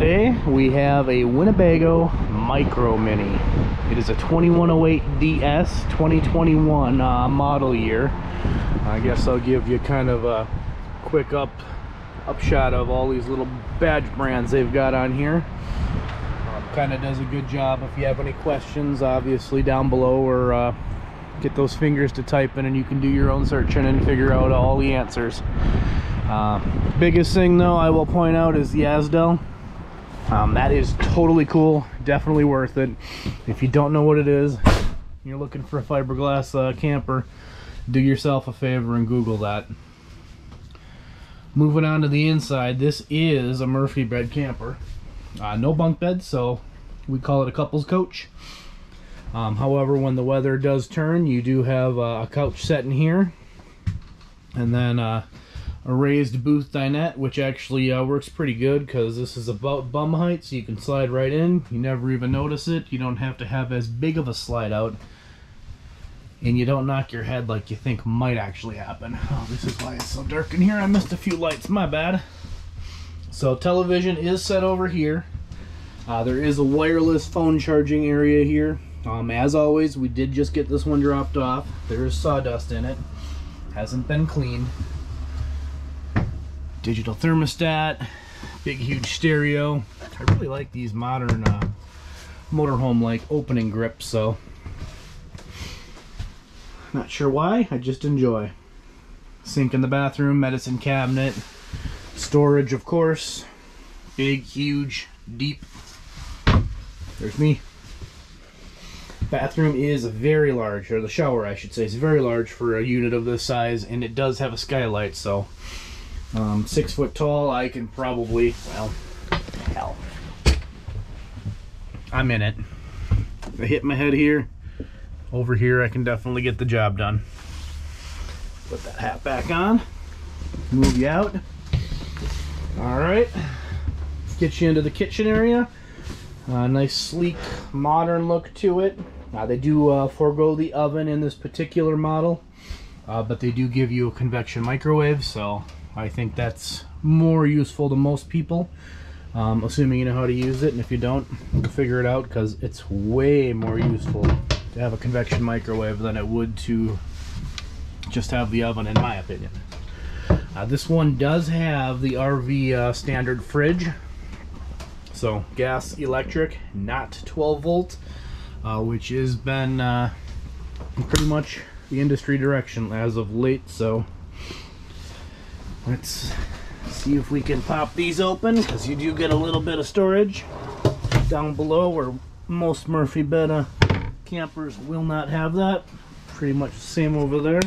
Today we have a Winnebago Micro Mini. It is a 2108 DS 2021 uh, model year. I guess I'll give you kind of a quick up upshot of all these little badge brands they've got on here. Um, kind of does a good job. If you have any questions, obviously down below, or uh, get those fingers to typing, and you can do your own searching and figure out all the answers. Uh, biggest thing though I will point out is the Azdel. Um, that is totally cool, definitely worth it. If you don't know what it is, you're looking for a fiberglass uh, camper, do yourself a favor and Google that. Moving on to the inside, this is a Murphy bed camper. Uh, no bunk bed, so we call it a couples coach. Um, however, when the weather does turn, you do have uh, a couch set in here. And then uh, a raised booth dinette, which actually uh, works pretty good because this is about bum height, so you can slide right in. You never even notice it. You don't have to have as big of a slide out. And you don't knock your head like you think might actually happen. Oh, this is why it's so dark in here. I missed a few lights. My bad. So television is set over here. Uh, there is a wireless phone charging area here. Um, as always, we did just get this one dropped off. There is sawdust in it. Hasn't been cleaned digital thermostat, big huge stereo. I really like these modern uh, motorhome like opening grips, so not sure why, I just enjoy. Sink in the bathroom, medicine cabinet, storage of course, big, huge, deep. There's me. Bathroom is very large, or the shower I should say, is very large for a unit of this size, and it does have a skylight, so um, six foot tall, I can probably, well, hell. I'm in it. If I hit my head here, over here, I can definitely get the job done. Put that hat back on. Move you out. All right. Get you into the kitchen area. Uh, nice, sleek, modern look to it. Uh, they do uh, forego the oven in this particular model, uh, but they do give you a convection microwave, so I think that's more useful to most people, um, assuming you know how to use it. And if you don't, figure it out because it's way more useful to have a convection microwave than it would to just have the oven, in my opinion. Uh, this one does have the RV uh, standard fridge. So gas, electric, not 12 volt, uh, which has been uh, pretty much the industry direction as of late. So Let's see if we can pop these open because you do get a little bit of storage down below where most Murphy Beta campers will not have that. Pretty much the same over there.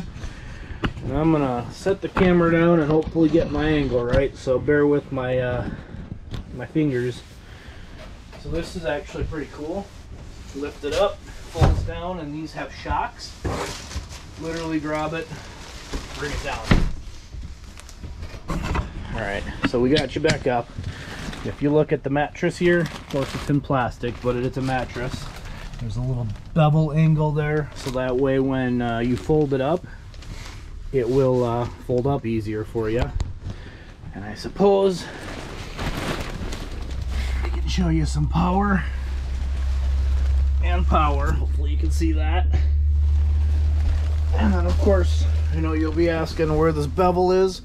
And I'm gonna set the camera down and hopefully get my angle right. So bear with my uh, my fingers. So this is actually pretty cool. Lift it up, folds down, and these have shocks. Literally grab it, bring it down. All right, so we got you back up. If you look at the mattress here, of course it's in plastic, but it's a mattress. There's a little bevel angle there, so that way when uh, you fold it up, it will uh, fold up easier for you. And I suppose I can show you some power and power. Hopefully you can see that. And then of course, I know you'll be asking where this bevel is.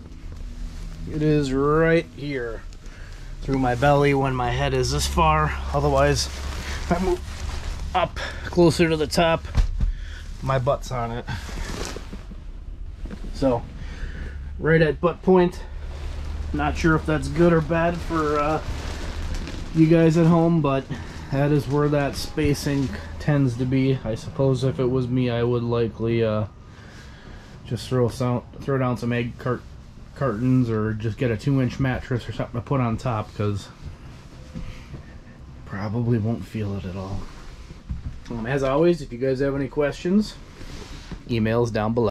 It is right here through my belly when my head is this far. Otherwise, if I move up closer to the top, my butt's on it. So, right at butt point. Not sure if that's good or bad for uh, you guys at home, but that is where that spacing tends to be. I suppose if it was me, I would likely uh, just throw some, throw down some egg cart curtains or just get a two inch mattress or something to put on top because probably won't feel it at all. Um, as always, if you guys have any questions, emails down below.